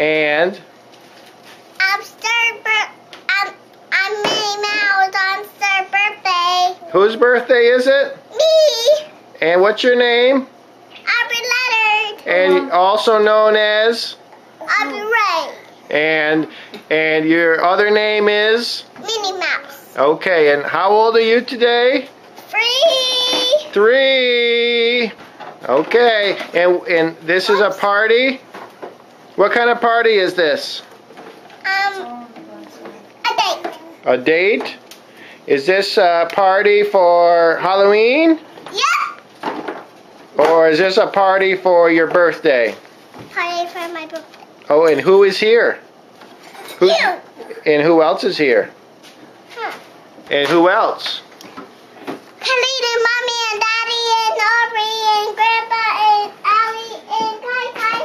And I'm Star bir- I'm, I'm Minnie Mouse on Star birthday. whose birthday is it? Me, And what's your name? Aubrey Leonard. And uh-huh. also known as Aubrey Ray. and and your other name is Minnie Mouse. Okay, and how old are you today? Three. 3. Okay. And and this is a party? What kind of party is this? Um, a date. A date? Is this a party for Halloween? Yep. Or is this a party for your birthday? Party for my birthday. Oh, and who is here? Who, You. and who else is here? Huh. And who else? Khalid and Mommy and Daddy and Aubrey and Grandpa and Allie and Kai Kai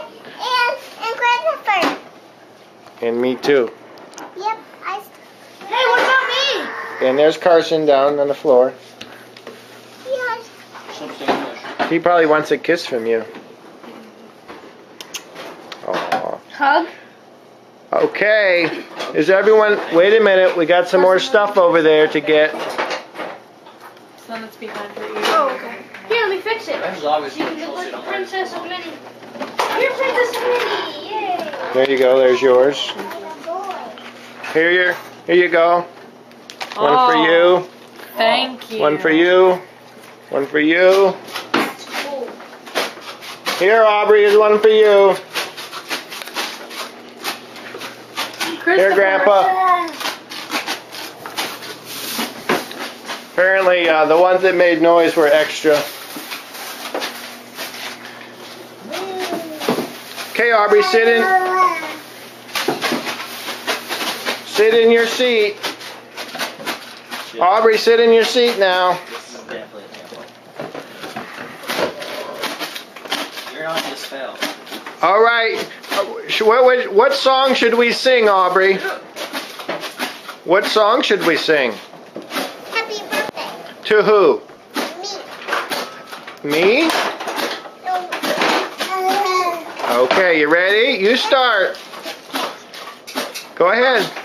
and, and Christopher. And me too. Yep. I. Hey, what about me? And there's Carson down on the floor. Yes. He probably wants a kiss from you. Aw. Hug? Okay. Is everyone? Wait a minute. We got some more stuff over there to get. Son that's behind her ear. Oh, okay. Here, let me fix it. This is obviously You can look like don't. Princess of Minnie. You're Princess of Minnie. There you go. There's yours. Here you. Here you go. One for Oh, you. Thank you. One for you. One for you. Here, Aubrey, is one for you. Here, Grandpa. Apparently, uh, the ones that made noise were extra. Okay, Aubrey, sit in. Sit in your seat. Aubrey, sit in your seat now. This is definitely a template. You're on this fail. All right. What, what, what song should we sing, Aubrey? What song should we sing? Happy birthday. To who? Me. Me? Okay, you ready? You start. Go ahead.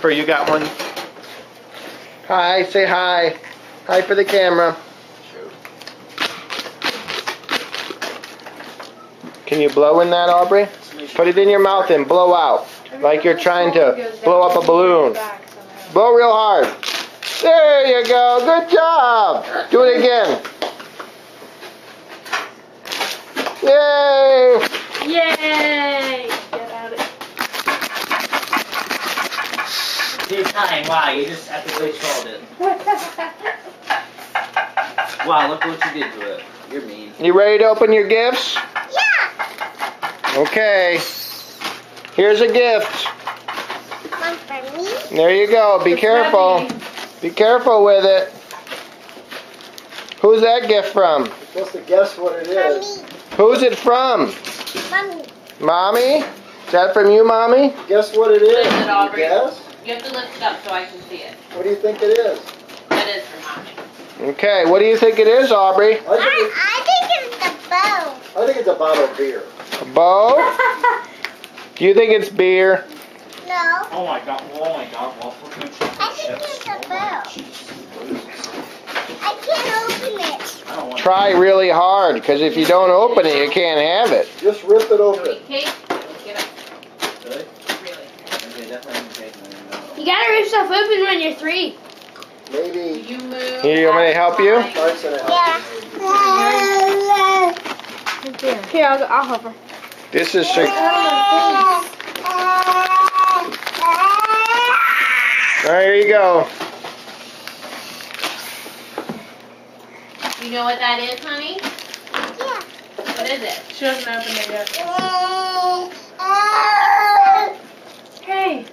Christopher, you got one. Hi, say hi. Hi for the camera. Can you blow in that, Aubrey? Put it in your mouth and blow out. Like you're trying to blow up a balloon. Blow real hard. There you go. Good job. Do it again. Yay! Yay! Get out of Good time. Wow, you just epically trolled it. Wow, look what you did to it. You're mean. You ready to open your gifts? Yeah. Okay. Here's a gift. One for me. There you go. Be It's careful. heavy. Be careful with it. Who's that gift from? You're supposed to guess what it is. For is. me. Who's it from? Mommy. Mommy? Is that from you, Mommy? Guess what it is? Lift it, Can you Aubrey. guess? You have to lift it up so I can see it. What do you think it is? That is for mommy. Okay, what do you think it is, Aubrey? I think, I, it's, I think it's the bow. I think it's a bottle of beer. A bow? Do you think it's beer? No. Oh my god. Oh my god. Waffle cream I think it's a oh bow. I can't open it. I don't want Try really hard, because if you don't open it, you can't have it. Just rip it open. Kate, get up. Really? Really. Okay, definitely haven't taken it. You gotta rip stuff open when you're three. Maybe You move. Here, you want me to help you? outside. Help Yeah. Here, I'll, go, I'll help her. This is Chic- All right, here you go. You know what that is, honey? Yeah. What is it? She doesn't open it yet. Hey.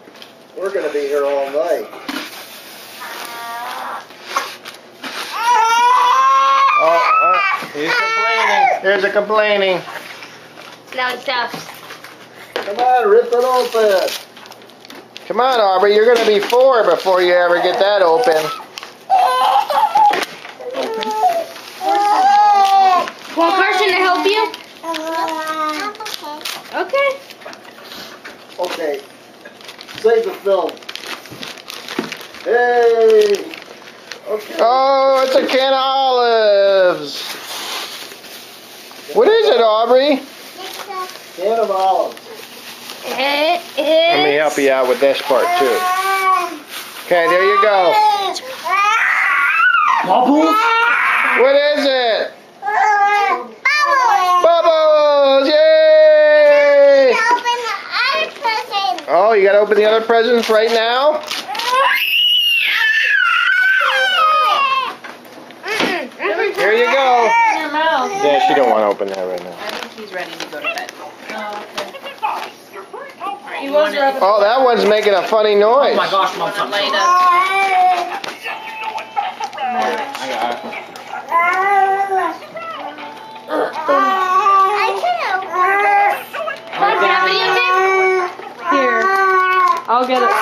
We're gonna be here all night. Oh, uh, he's complaining. There's a complaining. Now it stops. Come on, rip it open. Come on, Aubrey. You're going to be four before you ever get that open. Want Carson to help you? Okay. Okay. Save the film. Hey. Okay. Oh, it's a can of olives. What is it, Aubrey? Can of olives. It Let me help you out with this part, too. Okay, there you go. Bubbles? What is it? Bubbles. Bubbles! Yay! Open the other present. Oh, you got to open the other presents right now? Here you go. In your mouth. Yeah, she don't want to open that right now. I think he's ready to go to bed. Oh, okay. He was Oh, that one's making a funny noise. Oh my gosh, mom,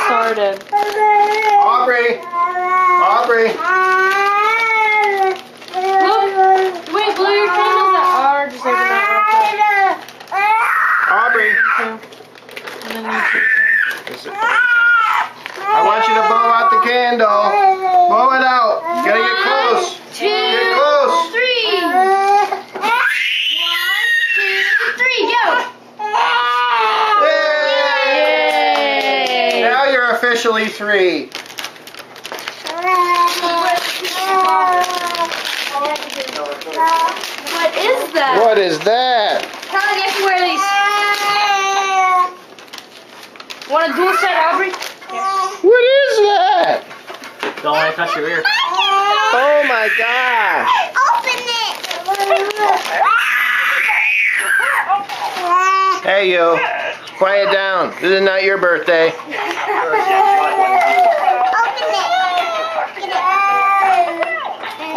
started. Aubrey! Aubrey! Look. Wait, blow your candles out. Or just open that Aubrey! real quick. And then you take I want you to blow out the candle. Blow it out. Gotta get close. Two, Get close. three. One, two, three, go. Yay! Now you're officially three. What is that? What is that? Tyler, you have to wear these. Want a dual set, Aubrey? What is that? Don't let it touch your ear. Oh my gosh. Open it. Hey you. Quiet down. This is not your birthday. Open it.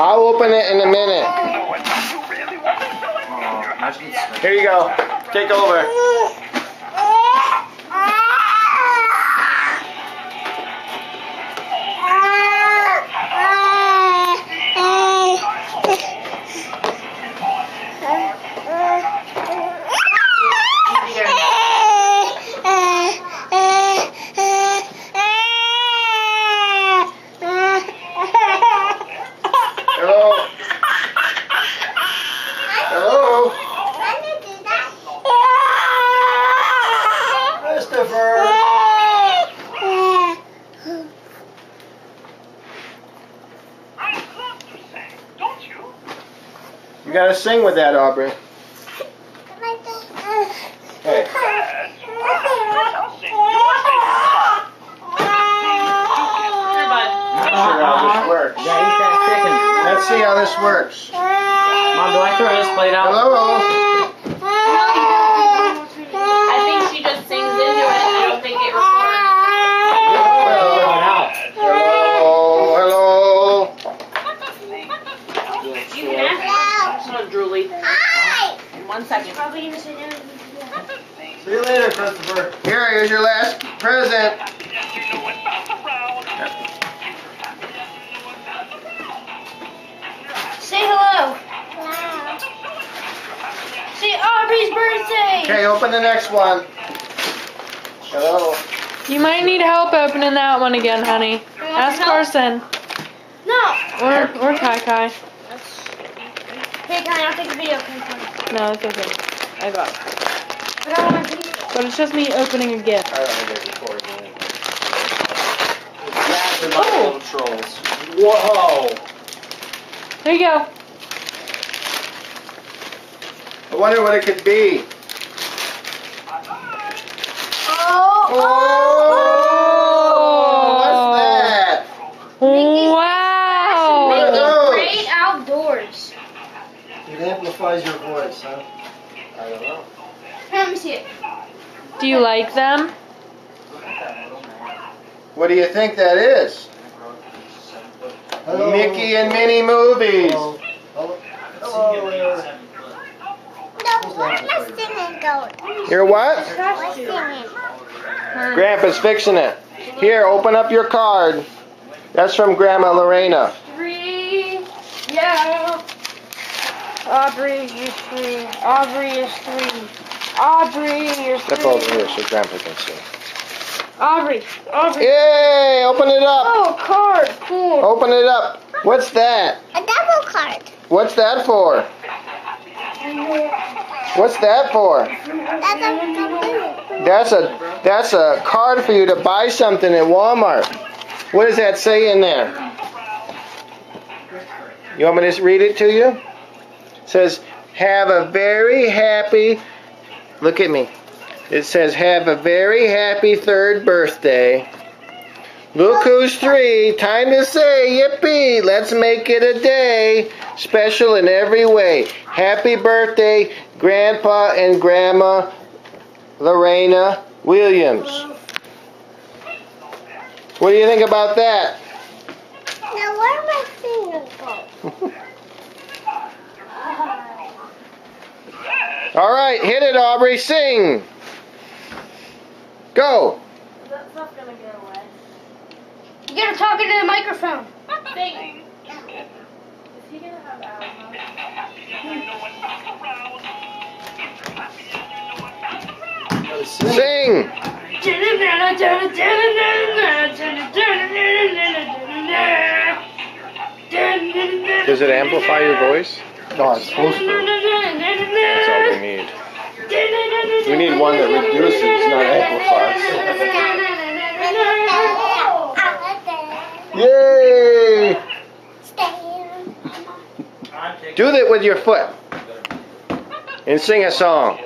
I'll open it in a minute. Oh, imagine it's- Here you go. Take over. You gotta sing with that, Aubrey. Hey. Not sure how this uh-huh. works. Yeah, eat that chicken. Let's see how this works. Mom, do I throw this plate out? Hello. I think she just sings into it. I don't think it records. Throw it out. Hello. Hello. You can ask her. Drooly. In one second. See you later, Christopher. Here, here's your last present. Say hello. Say Aubrey's birthday. Okay, open the next one. Hello. You might need help opening that one again, honey. Ask Carson. No. Or, or Kai Kai. Hey, Connie, I'll take a video. Can No, it's okay. I got it. But I want a video. But it's just me opening a gift. I don't think it's recording anyway. That's the little trolls. Whoa. There you go. I wonder what it could be. Oh. Oh, oh. what's oh. that? Wow. What are? Great outdoors. It amplifies your voice, huh? I don't know. Let me see it. Do you like them? What do you think that is? Hello. Mickey and Minnie movies. Hello. Hello. No, where's singing going? You're what? Grandpa's fixing it. Here, open up your card. That's from Grandma Lorena. Three. Yeah. Aubrey is three. Aubrey is three. Aubrey is Step three. over here so Grandpa can see. Aubrey. Aubrey. Yay! Open it up. Oh, card. Cool. Open it up. What's that? A double card. What's that for? What's that for? That's a. That's a card for you to buy something at Walmart. What does that say in there? You want me to read it to you? It says, "Have a very happy." Look at me. It says, "Have a very happy third birthday." Look who's three. Time to say yippee. Let's make it a day. Special in every way. Happy birthday, Grandpa and Grandma Lorena Williams. What do you think about that? Now where am I singing going? All right, hit it, Aubrey. Sing. Go. That's not gonna go away. You gotta talk into the microphone. Sing. Is he gonna have asthma? Sing. Does it amplify your voice? No, it's supposed to. We need. We need one that reduces, not amplifies. Yay! Do that with your foot. And sing a song.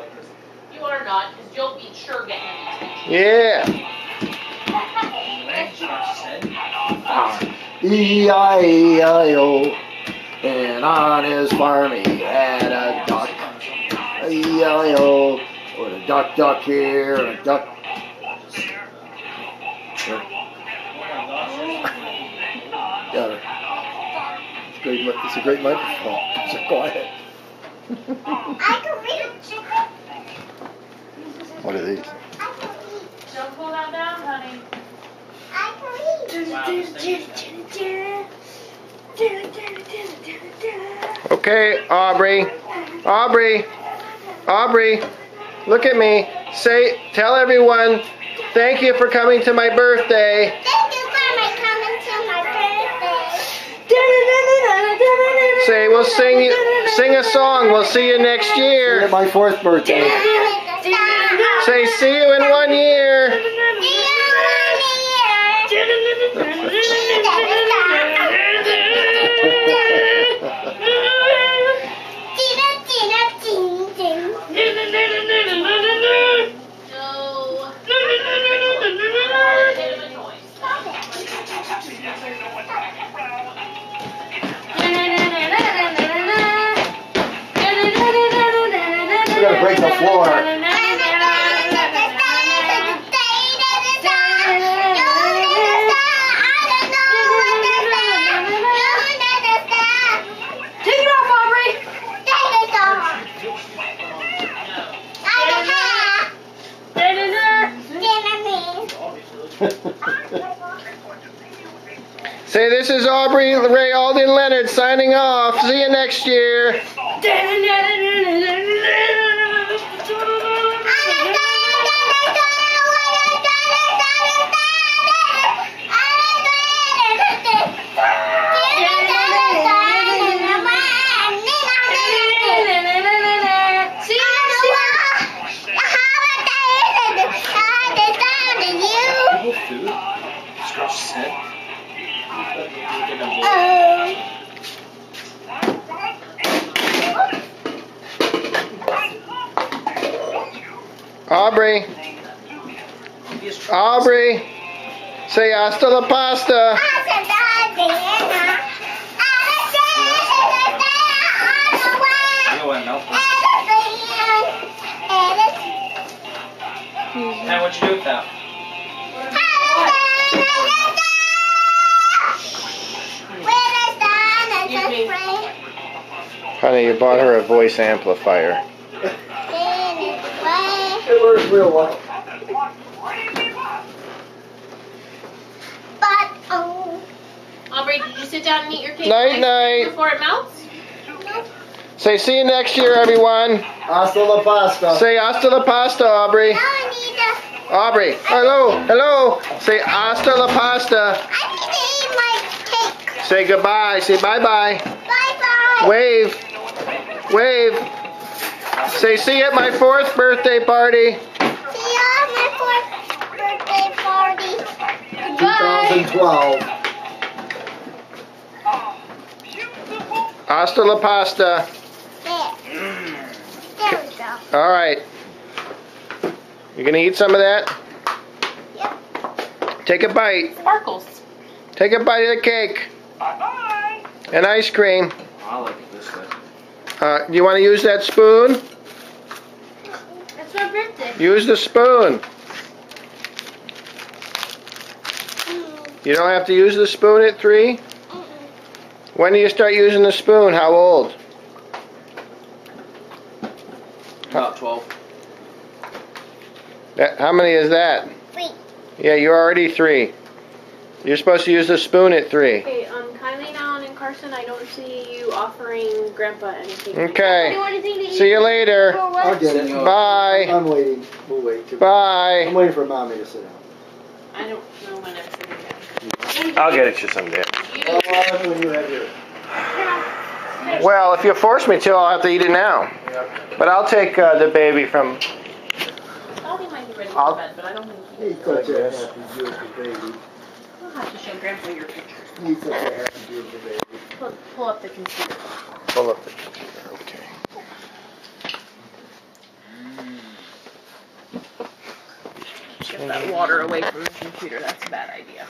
You are not, because you'll be sure getting Yeah. E-I-E-I-O. And on his farm he had a. E-I-O. With a duck, duck here, and a duck. Got her. It's, great, it's a great microphone. So quiet. I can read. What are these? I can read. Don't pull that down, honey. I can read. Okay, Aubrey. Aubrey. Aubrey. Look at me. Say, tell everyone, thank you for coming to my birthday. Thank you for my coming to my birthday. Say, we'll sing, you, sing a song. We'll see you next At year. my fourth birthday. Say, see you in one year. Say, this is Aubrey Ray Alden Leonard signing off. See you next year. Aubrey. Aubrey. Say hasta la pasta. Hey, what'd you do with that? Honey, you bought her a voice amplifier. It works real well. But, oh, Aubrey, did you sit down and eat your cake Night, night. before it melts? Say, see you next year, everyone. Hasta la pasta. Say, hasta la pasta, Aubrey. now I Aubrey, hello, hello. Say, hasta la pasta. I need to eat my cake. Say goodbye. Say bye-bye. Bye-bye. Wave. Wave. Say, see you at my fourth birthday party. See you at my fourth birthday party. 2012. Hasta la pasta. There. There we go. All right. You gonna eat some of that? Yep. Take a bite. Sparkles. Take a bite of the cake. Bye bye. And ice cream. I like it this way. Uh, do you want to use that spoon? It's my birthday. Use the spoon. You don't have to use the spoon at three? Mm-mm. When do you start using the spoon? How old? About 12. That, how many is that? Three. Yeah, you're already three. You're supposed to use the spoon at three. Okay, um, Kylie, Alan, and Carson, I don't see you offering Grandpa anything. Okay. Do you want anything? See you later. For I'll get it. Bye. I'm waiting. We'll wait. I'm waiting for mommy to sit down. I don't know when I'm sitting down. I'll get it you someday. You when you have your. Well, if you force me to, I'll have to eat it now. But I'll take uh, the baby from. I'll be might be ready I'll- for bed, but I don't think he He's such a happy, beautiful baby. I'll have to show Grandpa your pictures. He's such a happy, beautiful baby. Pull, pull up the computer. Pull up the computer. Okay. Get that water away from the computer. That's a bad idea.